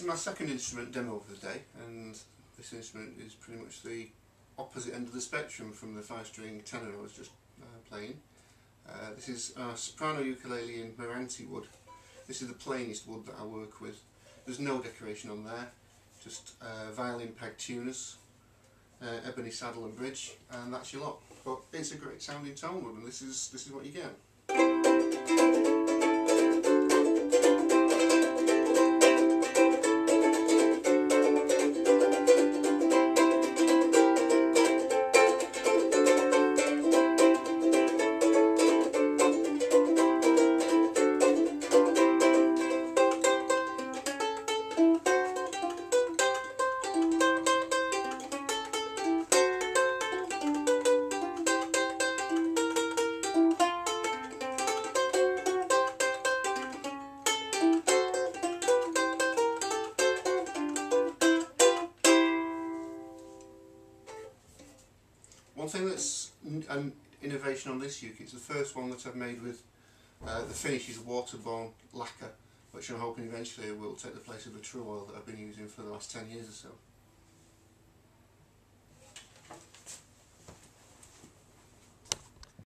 is my second instrument demo of the day and this instrument is pretty much the opposite end of the spectrum from the five string tenor I was just uh, playing. Uh, this is a soprano ukulele in Meranti wood. This is the plainest wood that I work with. There's no decoration on there, just uh, violin peg tuners, uh, ebony saddle and bridge and that's your lot. But it's a great sounding tone wood and this is, this is what you get. One thing that's an innovation on this uke, it's the first one that I've made with uh, the finish is waterborne lacquer, which I'm hoping eventually will take the place of the Tru-Oil that I've been using for the last 10 years or so.